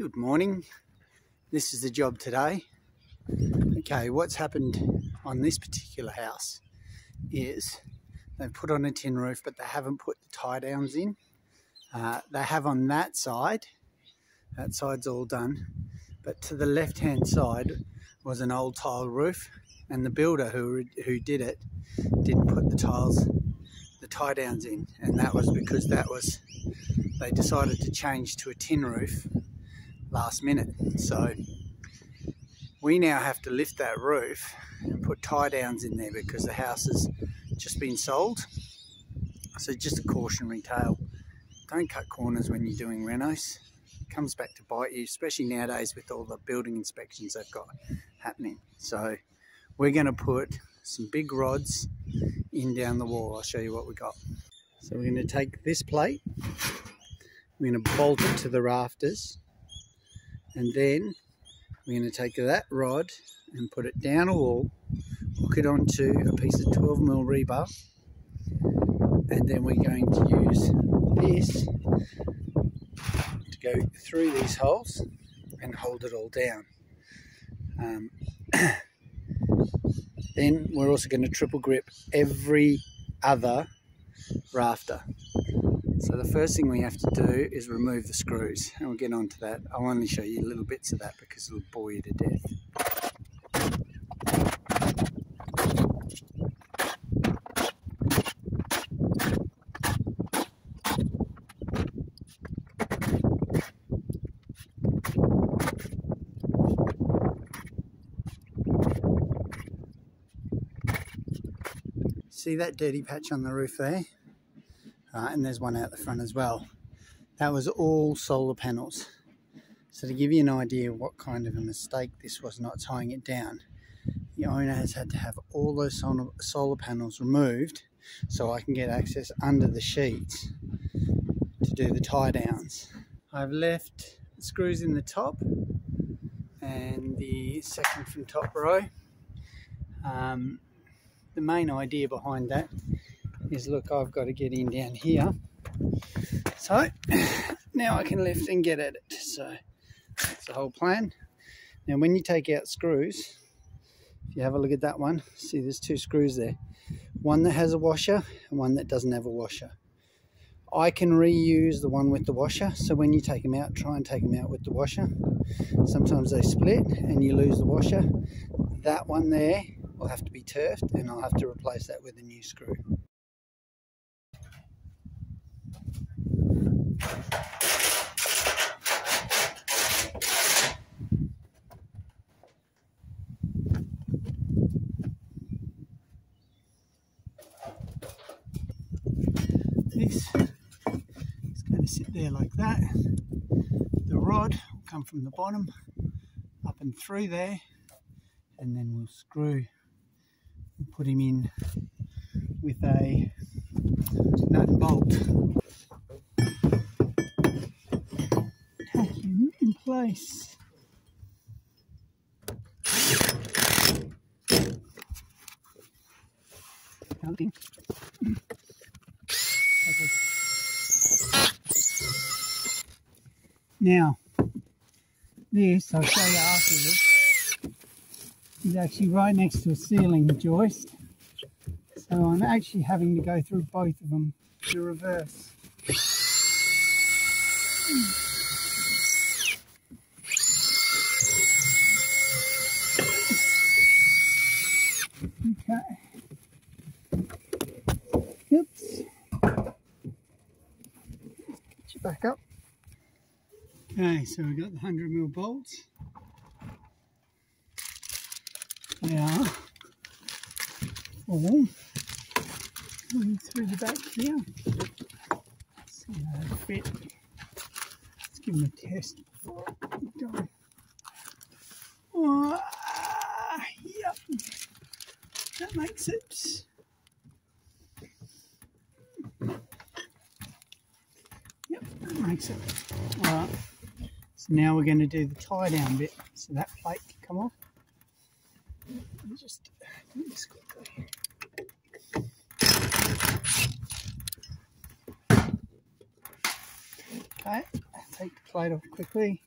Good morning. This is the job today. Okay, what's happened on this particular house is they've put on a tin roof, but they haven't put the tie downs in. Uh, they have on that side, that side's all done, but to the left hand side was an old tile roof, and the builder who, who did it didn't put the tiles, the tie downs in, and that was because that was they decided to change to a tin roof last minute. So we now have to lift that roof and put tie downs in there because the house has just been sold. So just a cautionary tale. Don't cut corners when you're doing renos. It comes back to bite you, especially nowadays with all the building inspections they've got happening. So we're going to put some big rods in down the wall. I'll show you what we got. So we're going to take this plate, we're going to bolt it to the rafters and then we're going to take that rod and put it down a wall, hook it onto a piece of 12mm rebar, and then we're going to use this to go through these holes and hold it all down. Um, then we're also going to triple grip every other rafter. So the first thing we have to do is remove the screws and we'll get on to that. I'll only show you little bits of that because it'll bore you to death. See that dirty patch on the roof there? Uh, and there's one out the front as well. That was all solar panels. So to give you an idea what kind of a mistake this was not tying it down, the owner has had to have all those solar panels removed so I can get access under the sheets to do the tie downs. I've left screws in the top and the second from top row. Um, the main idea behind that is look, I've got to get in down here. So now I can lift and get at it. So that's the whole plan. Now when you take out screws, if you have a look at that one, see there's two screws there. One that has a washer and one that doesn't have a washer. I can reuse the one with the washer, so when you take them out, try and take them out with the washer. Sometimes they split and you lose the washer. That one there will have to be turfed and I'll have to replace that with a new screw. This is going to sit there like that. The rod will come from the bottom up and through there and then we'll screw and put him in with a nut and bolt. Tuck him in place. Now, this, I'll show you afterwards, is actually right next to a ceiling joist. So I'm actually having to go through both of them to reverse. Okay. Oops. Get you back up. Okay, so we've got the 100 mil bolts. They are all coming through the back here. Let's see how they fit. Let's give them a test before we go. Oh, yep, that makes it. Yep, that makes it. Alright, now we're going to do the tie down bit so that plate can come off. Just do this quickly. Okay, take the plate off quickly.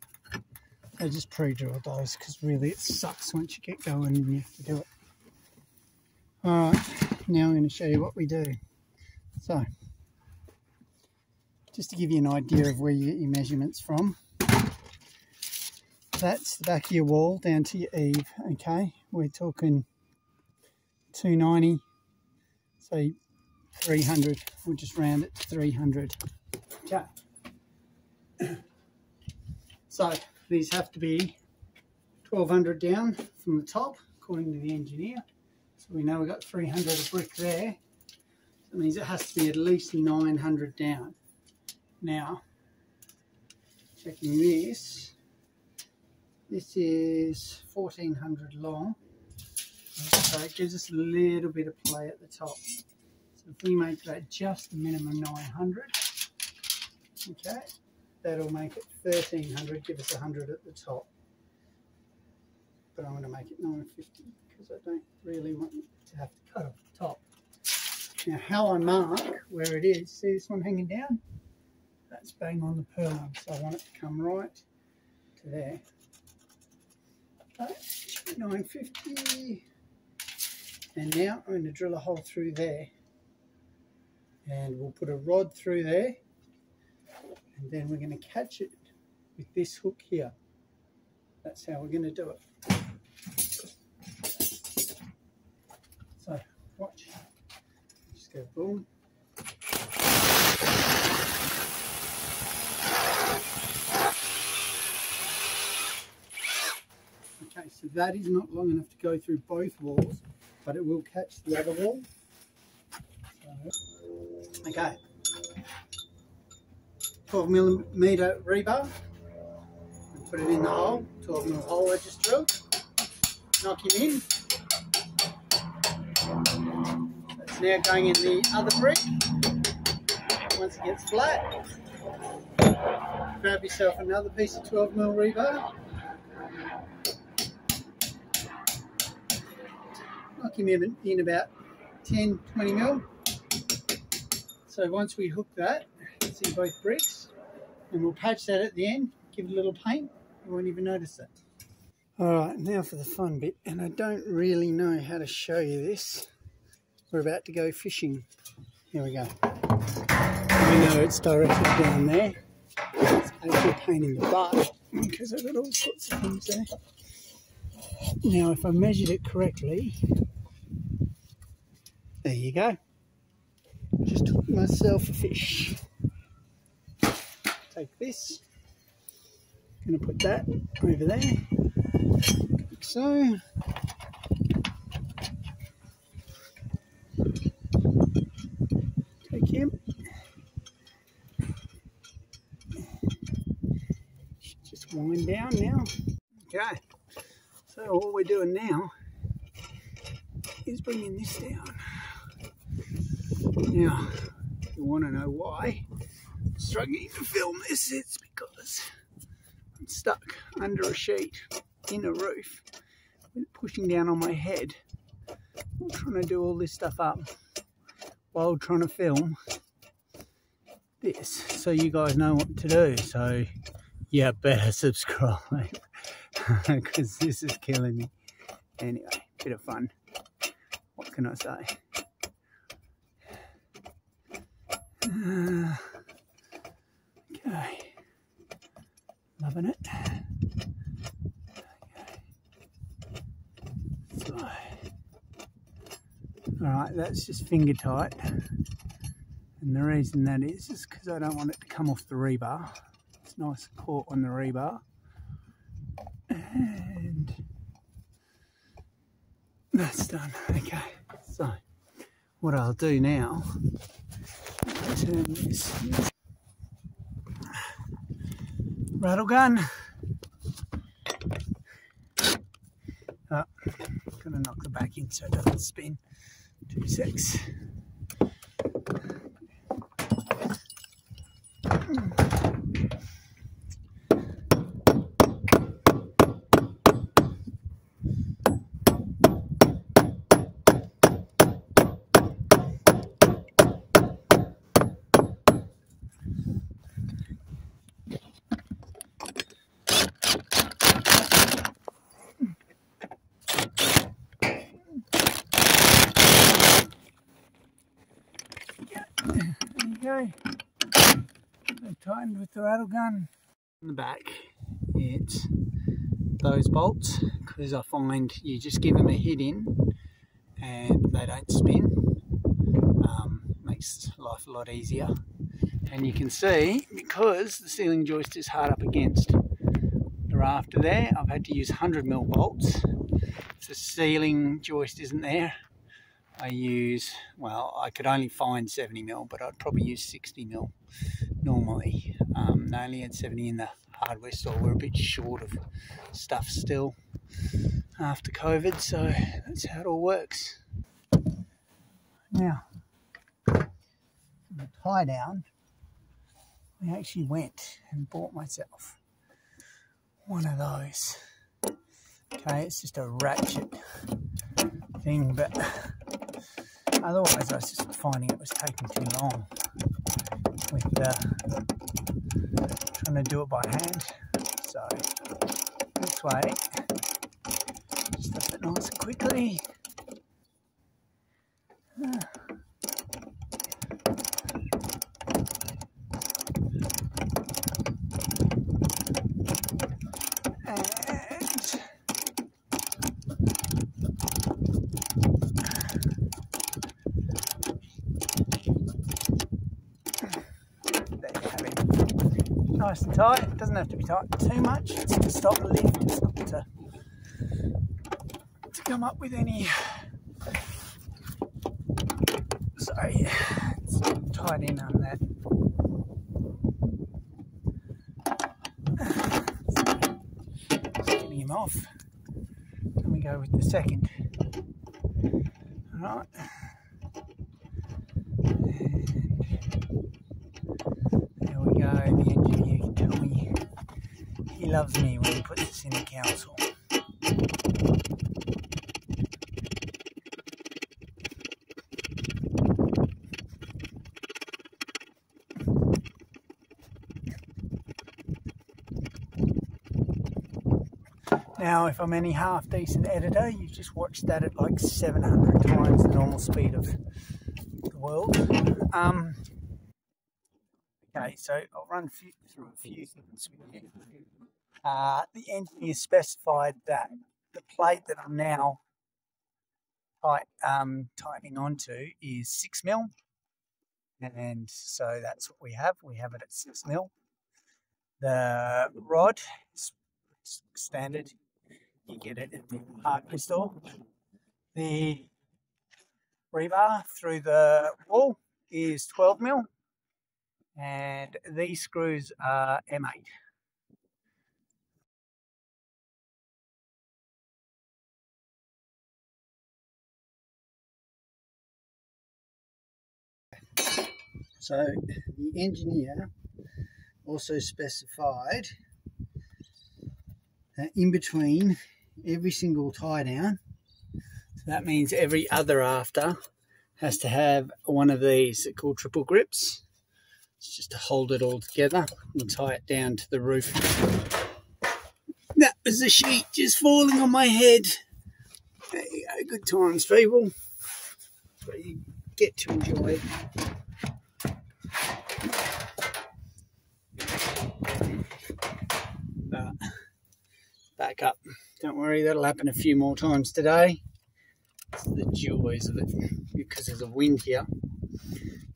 I just pre-drill those because really it sucks once you get going and you have to do it. Alright, now I'm going to show you what we do. So, just to give you an idea of where you get your measurements from, that's the back of your wall down to your eave, okay? We're talking 290, so 300, we'll just round it to 300. Okay. So these have to be 1200 down from the top, according to the engineer. So we know we've got 300 of brick there. That means it has to be at least 900 down. Now, checking this, this is 1400 long. So it gives us a little bit of play at the top. So if we make that just a minimum 900, okay, that'll make it 1300, give us 100 at the top. But I'm going to make it 950 because I don't really want to have to cut off the top. Now how I mark where it is, see this one hanging down? That's bang on the purlin, so I want it to come right to there. Okay, 950. And now I'm going to drill a hole through there. And we'll put a rod through there and then we're going to catch it with this hook here. That's how we're going to do it. So, watch. Just go boom. Okay, so that is not long enough to go through both walls, but it will catch the other wall. So, okay. 12 millimeter rebar put it in the hole, 12 mil hole I just drilled. Knock him in. That's now going in the other brick. Once it gets flat, grab yourself another piece of 12 mil rebar. Knock him in, in about 10, 20 mil. So once we hook that, see both bricks and we'll patch that at the end, give it a little paint, you won't even notice it. Alright, now for the fun bit, and I don't really know how to show you this. We're about to go fishing. Here we go. We know it's directed down there. It's actually a pain in the butt because I've got all sorts of things there. Now, if I measured it correctly, there you go. Just took myself a fish take this, to put that over there, like so. Take him. Just wind down now. Okay, so all we're doing now is bringing this down. Now, you want to know why, struggling to film this, it's because I'm stuck under a sheet in a roof, pushing down on my head. I'm trying to do all this stuff up while trying to film this so you guys know what to do. So, yeah, better subscribe because this is killing me. Anyway, bit of fun. What can I say? Uh, Okay. Loving it. Okay. So, alright, that's just finger tight. And the reason that is, is because I don't want it to come off the rebar. It's nice caught on the rebar. And that's done. Okay, so what I'll do now, rattle gun. Oh, gonna knock the back in so it doesn't spin. Two six. So tightened with the rattle gun. In the back, it's those bolts because I find you just give them a hit in and they don't spin. Um, makes life a lot easier. And you can see because the ceiling joist is hard up against the rafter there, I've had to use 100 mil bolts. If the ceiling joist isn't there, I use, well, I could only find 70 mil, but I'd probably use 60 mil normally. Um, I only had 70 in the hardware store. We're a bit short of stuff still after COVID, so that's how it all works. Now, the tie down, I actually went and bought myself one of those. Okay, it's just a ratchet thing, but otherwise I was just finding it was taking too long with uh, trying to do it by hand. So this way, just does it nice quickly. Nice and tight. It doesn't have to be tight too much. It's to stop the lift. It's not to, to come up with any. So yeah, it's tied in on that. Just getting him off. Then we go with the second. All right. Loves me when he puts this in the council. Now, if I'm any half decent editor, you've just watched that at like 700 times the normal speed of the world. Um, okay, so I'll run through a few things with you uh, the engineer specified that the plate that I'm now tight, um, tightening onto is 6 mil. And so that's what we have. We have it at 6 mil. The rod is standard. You get it at the hardware store. The rebar through the wall is 12 mil. And these screws are M8. So the engineer also specified that in between every single tie down, so that means every other after has to have one of these called triple grips. It's just to hold it all together and tie it down to the roof. That was the sheet just falling on my head. There you go, good times people. But you get to enjoy back up. Don't worry, that'll happen a few more times today. It's the joys of it because of the wind here.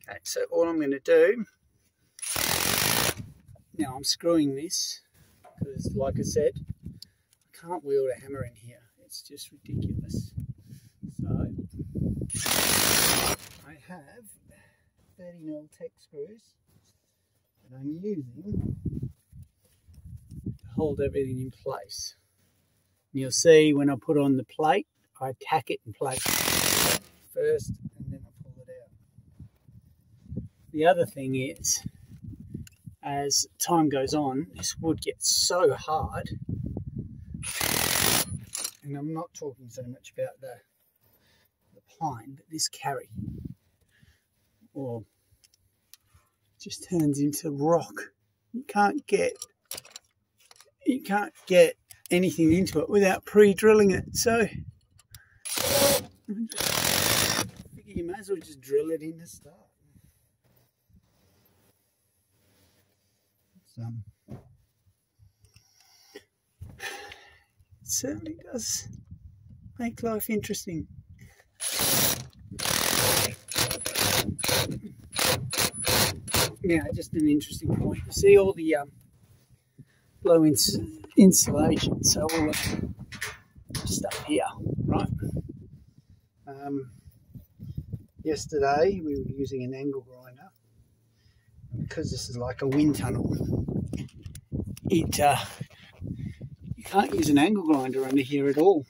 Okay, so all I'm going to do, now I'm screwing this because like I said, I can't wield a hammer in here. It's just ridiculous. So, I have 30 mil Tek screws that I'm using to hold everything in place. And you'll see when I put on the plate, I tack it in place first and then I pull it out. The other thing is, as time goes on, this wood gets so hard, and I'm not talking so much about the, the pine, but this karri, or just turns into rock. You can't get you can't get anything into it without pre-drilling it. So you may as well just drill it in to start. um, it certainly does make life interesting. Yeah, just an interesting point. You see all the um, low ins insulation, so all the stuff here, right? Um, yesterday we were using an angle grinder because this is like a wind tunnel. It uh, you can't use an angle grinder under here at all.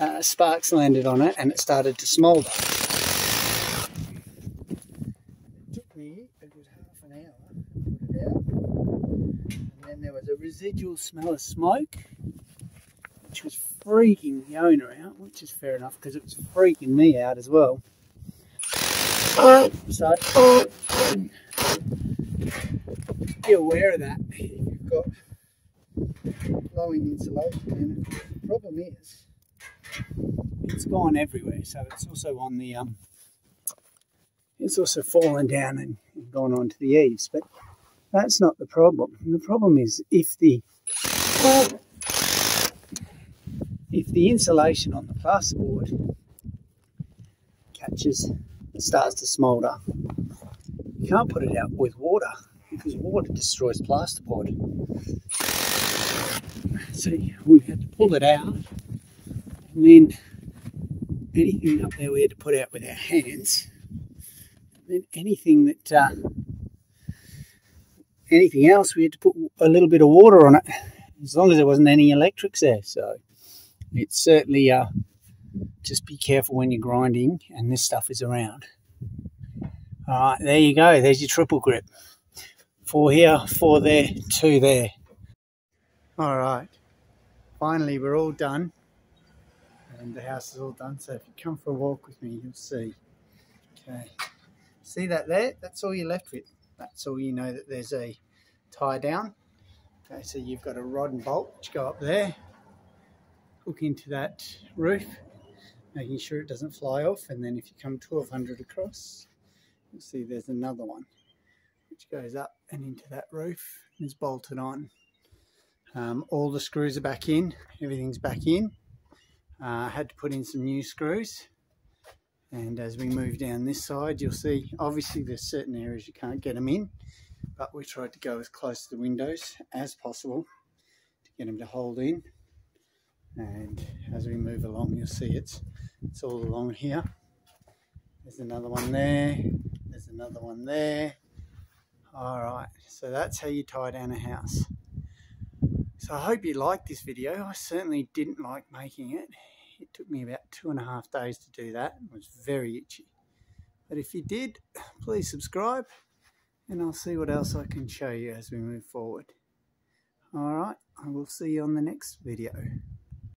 Uh, sparks landed on it and it started to smoulder. It took me a good half an hour to put it out, and then there was a residual smell of smoke, which was freaking the owner out, which is fair enough because it was freaking me out as well. So be aware of that. You've got low in insulation, and the problem is it's gone everywhere. So it's also on the um, it's also fallen down and gone onto the eaves. But that's not the problem. The problem is if the if the insulation on the plasterboard catches starts to smoulder. You can't put it out with water because water destroys plasterboard. So we had to pull it out and then anything up there we had to put out with our hands. And then anything that uh, anything else we had to put a little bit of water on it as long as there wasn't any electrics there. So it's certainly uh, just be careful when you're grinding and this stuff is around. All right, there you go. There's your triple grip. Four here, four there, two there. All right, finally we're all done and the house is all done. So if you come for a walk with me, you'll see. Okay, see that there? That's all you're left with. That's all you know that there's a tie down. Okay, so you've got a rod and bolt which go up there, hook into that roof, making sure it doesn't fly off and then if you come 1200 across you'll see there's another one which goes up and into that roof and is bolted on. Um, all the screws are back in everything's back in. Uh, I had to put in some new screws and as we move down this side you'll see obviously there's certain areas you can't get them in but we tried to go as close to the windows as possible to get them to hold in. And as we move along you'll see it's it's all along here. There's another one there there's another one there. All right so that's how you tie down a house. So I hope you liked this video. I certainly didn't like making it it took me about two and a half days to do that. It was very itchy. But if you did please subscribe and I'll see what else I can show you as we move forward. All right I will see you on the next video